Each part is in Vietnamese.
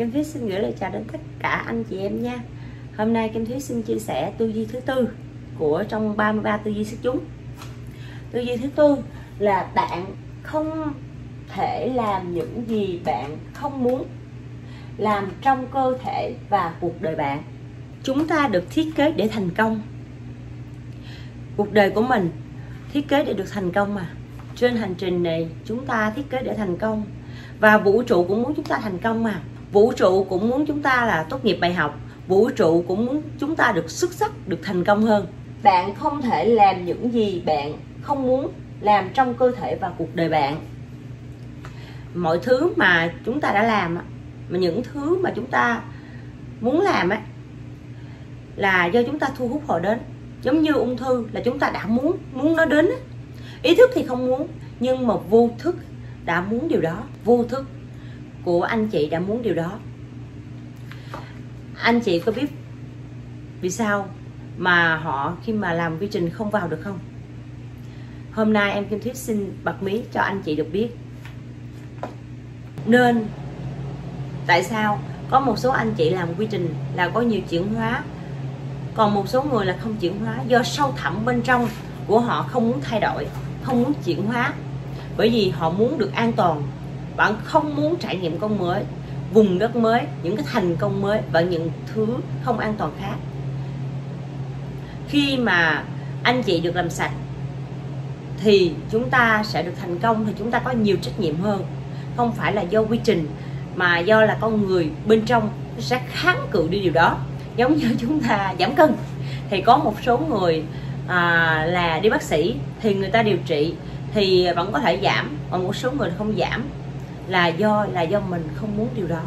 Kim Thúy xin gửi lời chào đến tất cả anh chị em nha. Hôm nay Kim Thúy xin chia sẻ tư duy thứ tư của trong 33 tư duy xuất chúng. Tư duy thứ tư là bạn không thể làm những gì bạn không muốn làm trong cơ thể và cuộc đời bạn. Chúng ta được thiết kế để thành công. Cuộc đời của mình thiết kế để được thành công mà. Trên hành trình này, chúng ta thiết kế để thành công. Và vũ trụ cũng muốn chúng ta thành công mà vũ trụ cũng muốn chúng ta là tốt nghiệp bài học. Vũ trụ cũng muốn chúng ta được xuất sắc được thành công hơn. Bạn không thể làm những gì bạn không muốn làm trong cơ thể và cuộc đời bạn. Mọi thứ mà chúng ta đã làm mà những thứ mà chúng ta muốn làm á là do chúng ta thu hút họ đến. Giống như ung thư là chúng ta đã muốn muốn nó đến ý thức thì không muốn nhưng mà vô thức đã muốn điều đó. Vô thức của anh chị đã muốn điều đó. Anh chị có biết vì sao mà họ khi mà làm quy trình không vào được không? Hôm nay em kim thuyết xin bật mí cho anh chị được biết. Nên tại sao có một số anh chị làm quy trình là có nhiều chuyển hóa, còn một số người là không chuyển hóa do sâu thẳm bên trong của họ không muốn thay đổi, không muốn chuyển hóa. Bởi vì họ muốn được an toàn bạn không muốn trải nghiệm công mới vùng đất mới những cái thành công mới và những thứ không an toàn khác. Khi mà anh chị được làm sạch thì chúng ta sẽ được thành công thì chúng ta có nhiều trách nhiệm hơn. Không phải là do quy trình mà do là con người bên trong sẽ kháng cự đi điều đó. Giống như chúng ta giảm cân thì có một số người à, là đi bác sĩ thì người ta điều trị thì vẫn có thể giảm còn một số người không giảm là do là do mình không muốn điều đó.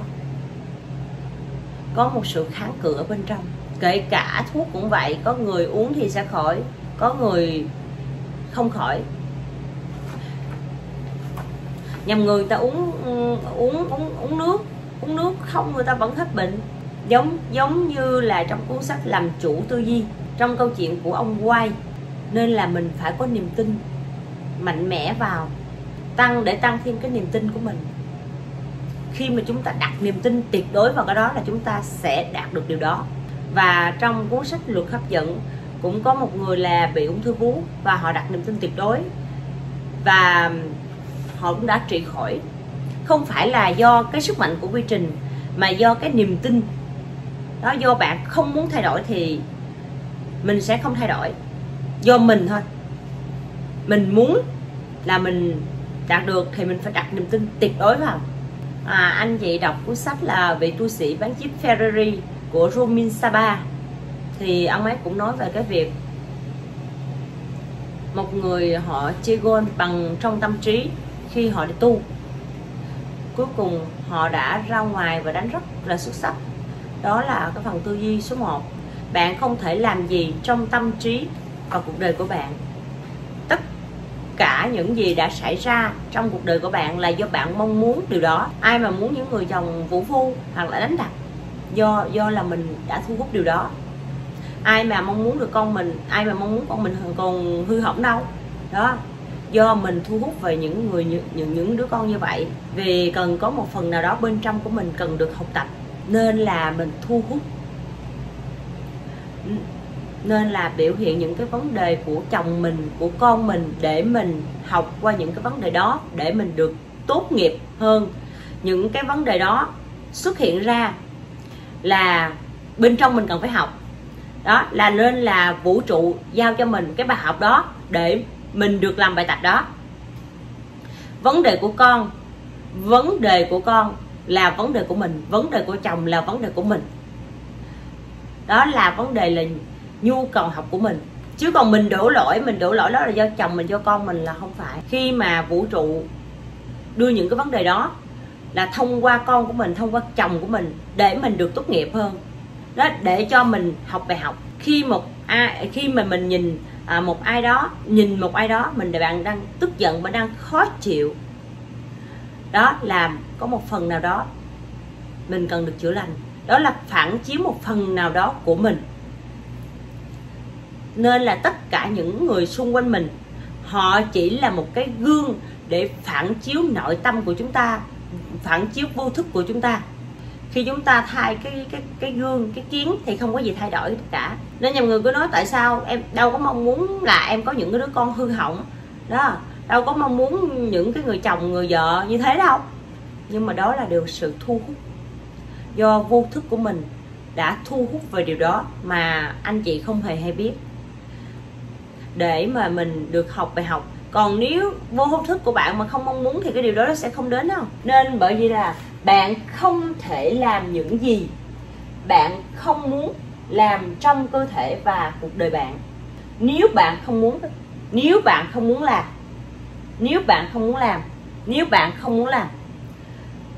Có một sự kháng cự ở bên trong. Kể cả thuốc cũng vậy, có người uống thì sẽ khỏi, có người không khỏi. Nhầm người ta uống uống uống uống nước uống nước không, người ta vẫn hết bệnh. Giống giống như là trong cuốn sách làm chủ tư duy, trong câu chuyện của ông quay nên là mình phải có niềm tin mạnh mẽ vào, tăng, để tăng thêm cái niềm tin của mình khi mà chúng ta đặt niềm tin tuyệt đối vào cái đó là chúng ta sẽ đạt được điều đó. Và trong cuốn sách luật hấp dẫn cũng có một người là bị ung thư vú và họ đặt niềm tin tuyệt đối và họ cũng đã trị khỏi. Không phải là do cái sức mạnh của quy trình, mà do cái niềm tin. Đó, do bạn không muốn thay đổi thì mình sẽ không thay đổi. Do mình thôi. Mình muốn là mình đạt được thì mình phải đặt niềm tin tuyệt đối vào à, anh chị đọc cuốn sách là vị tu sĩ bán chiếc Ferrari của Romin Saba. Thì ông ấy cũng nói về cái việc một người họ chơi gôn bằng trong tâm trí khi họ đi tu. Cuối cùng họ đã ra ngoài và đánh rất là xuất sắc. Đó là cái phần tư duy số 1 bạn không thể làm gì trong tâm trí và cuộc đời của bạn cả những gì đã xảy ra trong cuộc đời của bạn là do bạn mong muốn điều đó. Ai mà muốn những người chồng vũ phu hoặc là đánh đập do do là mình đã thu hút điều đó. Ai mà mong muốn được con mình, ai mà mong muốn con mình còn hư hỏng đâu. Đó. Do mình thu hút về những người những những đứa con như vậy, vì cần có một phần nào đó bên trong của mình cần được học tập, nên là mình thu hút nên là biểu hiện những cái vấn đề của chồng mình, của con mình để mình học qua những cái vấn đề đó để mình được tốt nghiệp hơn. Những cái vấn đề đó xuất hiện ra là bên trong mình cần phải học. Đó, là nên là vũ trụ giao cho mình cái bài học đó để mình được làm bài tập đó. Vấn đề của con, vấn đề của con là vấn đề của mình, vấn đề của chồng là vấn đề của mình. Đó là vấn đề là nhu cầu học của mình. Chứ còn mình đổ lỗi mình đổ lỗi đó là do chồng mình do con mình là không phải. Khi mà vũ trụ đưa những cái vấn đề đó là thông qua con của mình thông qua chồng của mình để mình được tốt nghiệp hơn. Đó để cho mình học bài học. Khi một ai khi mà mình nhìn à, một ai đó nhìn một ai đó mình bạn đang tức giận và đang khó chịu. Đó là có một phần nào đó mình cần được chữa lành. Đó là phản chiếu một phần nào đó của mình nên là tất cả những người xung quanh mình, họ chỉ là một cái gương để phản chiếu nội tâm của chúng ta, phản chiếu vô thức của chúng ta. Khi chúng ta thay cái cái cái gương, cái kiến thì không có gì thay đổi cả. Nên nhiều người cứ nói tại sao em đâu có mong muốn là em có những cái đứa con hư hỏng. Đó, đâu có mong muốn những cái người chồng, người vợ như thế đâu. Nhưng mà đó là điều sự thu hút. Do vô thức của mình đã thu hút về điều đó mà anh chị không hề hay biết để mà mình được học bài học. Còn nếu vô thức của bạn mà không mong muốn thì cái điều đó nó sẽ không đến đâu nên bởi vì là bạn không thể làm những gì bạn không muốn làm trong cơ thể và cuộc đời bạn. Nếu bạn không muốn, nếu bạn không muốn làm, nếu bạn không muốn làm, nếu bạn không muốn làm,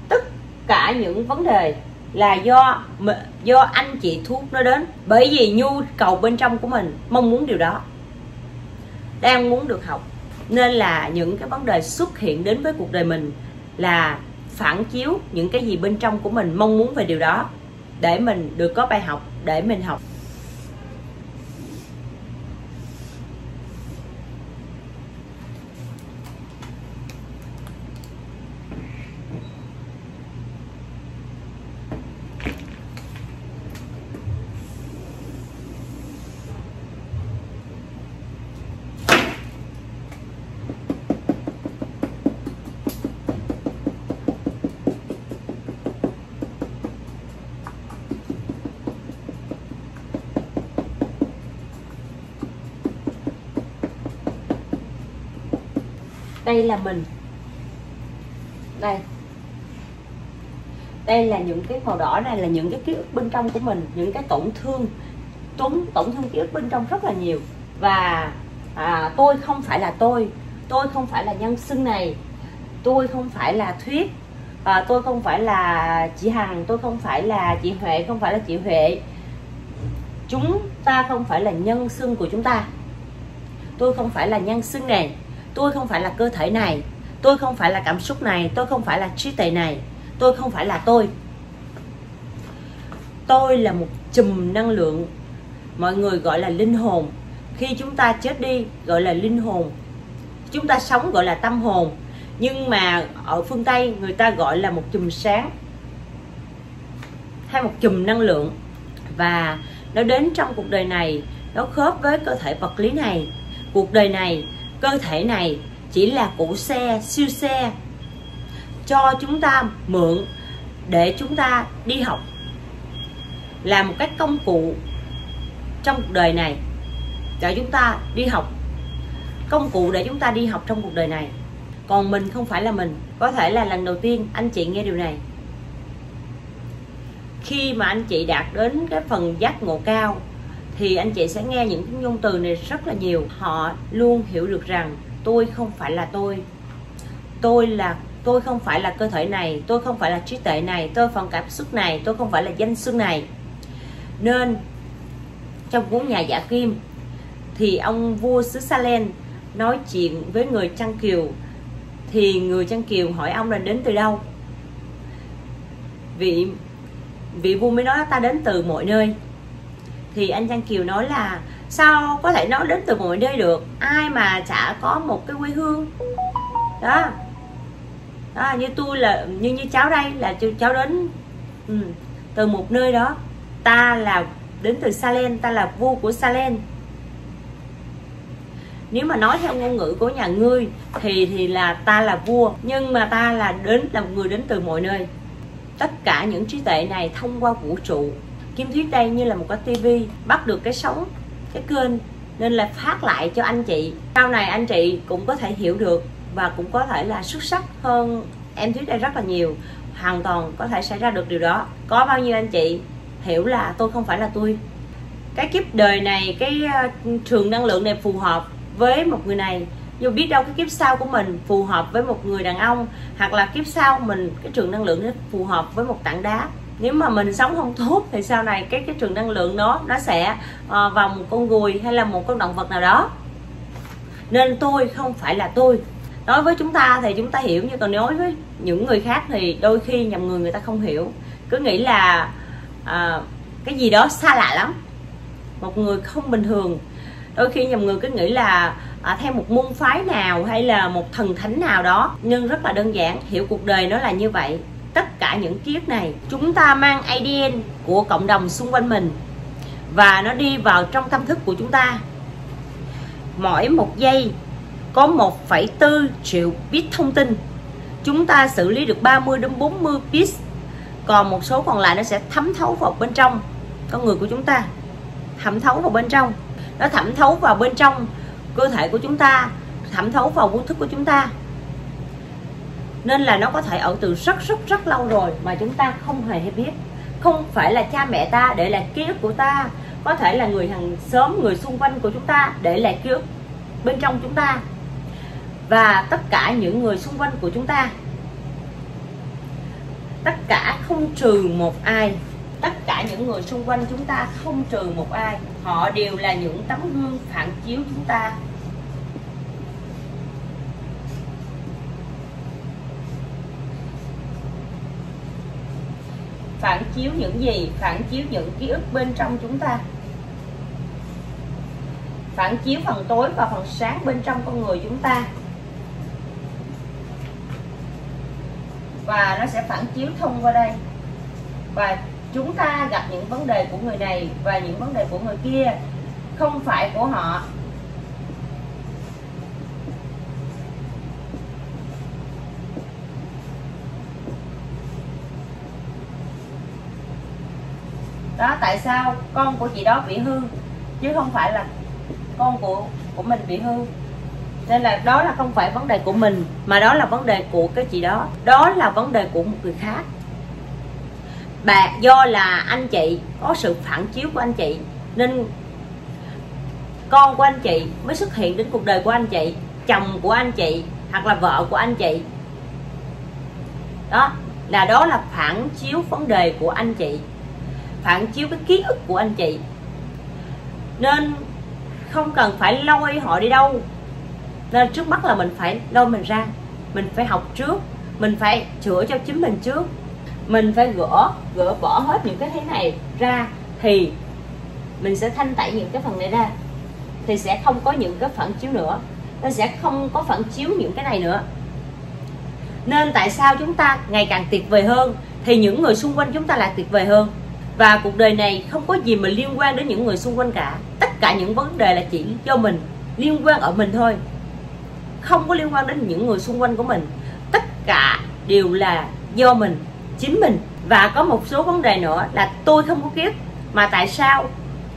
tất cả những vấn đề là do do anh chị thuốc nó đến. Bởi vì nhu cầu bên trong của mình mong muốn điều đó đang muốn được học. Nên là những cái vấn đề xuất hiện đến với cuộc đời mình là phản chiếu những cái gì bên trong của mình mong muốn về điều đó, để mình được có bài học, để mình học. Đây là mình. Đây. Đây là những cái màu đỏ này là những cái ký ức bên trong của mình những cái tổn thương tổn tổn thương ký ức bên trong rất là nhiều. Và à, tôi không phải là tôi tôi không phải là nhân xưng này tôi không phải là thuyết à, tôi không phải là chị hằng tôi không phải là chị huệ không phải là chị huệ. Chúng ta không phải là nhân xưng của chúng ta. Tôi không phải là nhân xưng này tôi không phải là cơ thể này. Tôi không phải là cảm xúc này. Tôi không phải là trí tuệ này. Tôi không phải là tôi. Tôi là một chùm năng lượng, mọi người gọi là linh hồn. Khi chúng ta chết đi, gọi là linh hồn. Chúng ta sống, gọi là tâm hồn. Nhưng mà ở phương tây, người ta gọi là một chùm sáng hay một chùm năng lượng. Và nó đến trong cuộc đời này, nó khớp với cơ thể vật lý này. Cuộc đời này cơ thể này chỉ là cỗ xe, siêu xe, cho chúng ta mượn để chúng ta đi học. Là một cái công cụ trong cuộc đời này để chúng ta đi học. Công cụ để chúng ta đi học trong cuộc đời này. Còn mình không phải là mình. Có thể là lần đầu tiên anh chị nghe điều này. Khi mà anh chị đạt đến cái phần giác ngộ cao thì anh chị sẽ nghe những cái ngôn từ này rất là nhiều. Họ luôn hiểu được rằng tôi không phải là tôi. Tôi là, tôi không phải là cơ thể này, tôi không phải là trí tuệ này, tôi phần cảm xúc này, tôi không phải là danh xưng này. Nên, trong cuốn nhà giả kim, thì ông vua xứ Salen nói chuyện với người Trăng Kiều. Thì người Trăng Kiều hỏi ông là đến từ đâu? Vị vị vua mới nói, ta đến từ mọi nơi thì anh Giang Kiều nói là sao có thể nói đến từ mọi nơi được? Ai mà chả có một cái quê hương? Đó. Đó như tôi là như như cháu đây là cháu đến ừ, từ một nơi đó. Ta là đến từ Salen ta là vua của Salen. Nếu mà nói theo ngôn ngữ của nhà ngươi thì thì là ta là vua nhưng mà ta là đến là một người đến từ mọi nơi. Tất cả những trí tuệ này thông qua vũ trụ kim thuyết đây như là một cái tivi bắt được cái sóng, cái kênh nên là phát lại cho anh chị. Sau này anh chị cũng có thể hiểu được và cũng có thể là xuất sắc hơn em thuyết đây rất là nhiều. Hoàn toàn có thể xảy ra được điều đó. Có bao nhiêu anh chị hiểu là tôi không phải là tôi. Cái kiếp đời này, cái ờ, trường năng lượng này phù hợp với một người này. Dù biết đâu cái kiếp sau của mình phù hợp với một người đàn ông, hoặc là kiếp sau mình, cái trường năng lượng nó phù hợp với một tảng đá nếu mà mình sống không tốt thì sau này cái cái trường năng lượng đó nó sẽ uh, vào một con ruồi hay là một con động vật nào đó. Nên tôi không phải là tôi. Đối với chúng ta thì chúng ta hiểu nhưng còn nói với những người khác thì đôi khi nhầm người người ta không hiểu. Cứ nghĩ là uh, cái gì đó xa lạ lắm. Một người không bình thường. Đôi khi nhầm người cứ nghĩ là à, theo một môn phái nào hay là một thần thánh nào đó. Nhưng rất là đơn giản hiểu cuộc đời nó là như vậy tất cả những ký ức này chúng ta mang ADN của cộng đồng xung quanh mình và nó đi vào trong tâm thức của chúng ta. Mỗi một giây có 1,4 triệu bit thông tin. Chúng ta xử lý được 30 đến 40 bit còn một số còn lại nó sẽ thấm thấu vào bên trong con người của chúng ta thẩm thấu vào bên trong. Nó thẩm thấu vào bên trong cơ thể của chúng ta thẩm thấu vào vô thức của chúng ta nên là nó có thể ở từ rất rất rất lâu rồi mà chúng ta không hề hay biết. Không phải là cha mẹ ta để lại ký ức của ta, có thể là người hàng xóm, người xung quanh của chúng ta để lại ký ức bên trong chúng ta và tất cả những người xung quanh của chúng ta. Tất cả không trừ một ai. Tất cả những người xung quanh chúng ta không trừ một ai. Họ đều là những tấm gương phản chiếu chúng ta. Phản chiếu những gì? Phản chiếu những ký ức bên trong chúng ta. Phản chiếu phần tối và phần sáng bên trong con người chúng ta. Và nó sẽ phản chiếu thông qua đây. Và chúng ta gặp những vấn đề của người này và những vấn đề của người kia. Không phải của họ. Đó, tại sao con của chị đó bị hư? Chứ không phải là con của của mình bị hư. Nên là đó là không phải vấn đề của mình, mà đó là vấn đề của cái chị đó. Đó là vấn đề của một người khác. Bà, do là anh chị, có sự phản chiếu của anh chị, nên con của anh chị mới xuất hiện đến cuộc đời của anh chị, chồng của anh chị, hoặc là vợ của anh chị. Đó, là đó là phản chiếu vấn đề của anh chị phản chiếu cái ký ức của anh chị. Nên không cần phải lôi họ đi đâu. Nên trước mắt là mình phải lôi mình ra. Mình phải học trước. Mình phải chữa cho chính mình trước. Mình phải gỡ gỡ bỏ hết những cái thế này ra thì mình sẽ thanh tẩy những cái phần này ra. Thì sẽ không có những cái phản chiếu nữa. Nó sẽ không có phản chiếu những cái này nữa. Nên tại sao chúng ta ngày càng tuyệt vời hơn? Thì những người xung quanh chúng ta lại tuyệt vời hơn và cuộc đời này không có gì mà liên quan đến những người xung quanh cả. Tất cả những vấn đề là chỉ do mình liên quan ở mình thôi. Không có liên quan đến những người xung quanh của mình. Tất cả đều là do mình chính mình. Và có một số vấn đề nữa là tôi không có kiếp. Mà tại sao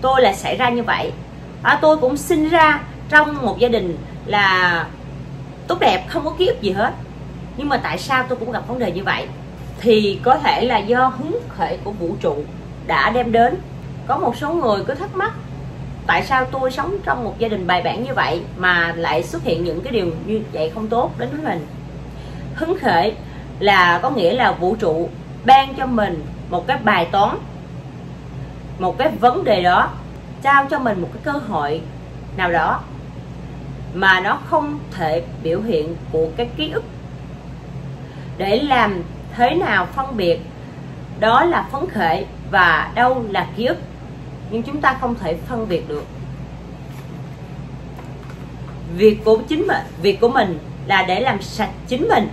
tôi lại xảy ra như vậy? À, tôi cũng sinh ra trong một gia đình là tốt đẹp không có kiếp gì hết. Nhưng mà tại sao tôi cũng gặp vấn đề như vậy? Thì có thể là do hứng khởi của vũ trụ đã đem đến. Có một số người cứ thắc mắc, tại sao tôi sống trong một gia đình bài bản như vậy mà lại xuất hiện những cái điều như vậy không tốt đến với mình? Hứng khởi là có nghĩa là vũ trụ ban cho mình một cái bài toán, một cái vấn đề đó, trao cho mình một cái cơ hội nào đó mà nó không thể biểu hiện của cái ký ức. Để làm thế nào phân biệt, đó là phấn khởi và đâu là ký ức, nhưng chúng ta không thể phân biệt được. Việc của chính mình, việc của mình là để làm sạch chính mình.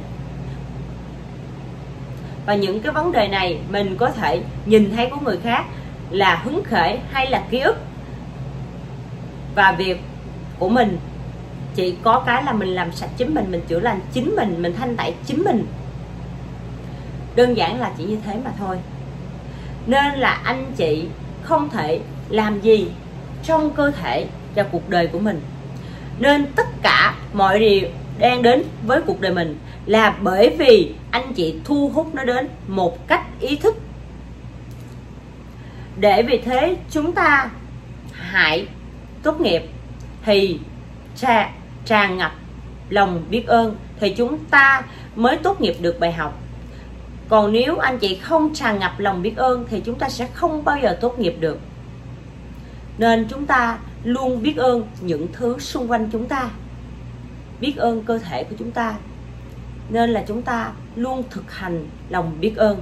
Và những cái vấn đề này mình có thể nhìn thấy của người khác là hứng khởi hay là ký ức. Và việc của mình chỉ có cái là mình làm sạch chính mình mình chữa lành chính mình mình thanh tẩy chính mình. Đơn giản là chỉ như thế mà thôi nên là anh chị không thể làm gì trong cơ thể và cuộc đời của mình. Nên tất cả mọi điều đang đến với cuộc đời mình là bởi vì anh chị thu hút nó đến một cách ý thức. Để vì thế chúng ta hãy tốt nghiệp thì tràn ngập lòng biết ơn thì chúng ta mới tốt nghiệp được bài học còn nếu anh chị không tràn ngập lòng biết ơn thì chúng ta sẽ không bao giờ tốt nghiệp được. Nên chúng ta luôn biết ơn những thứ xung quanh chúng ta. Biết ơn cơ thể của chúng ta. Nên là chúng ta luôn thực hành lòng biết ơn.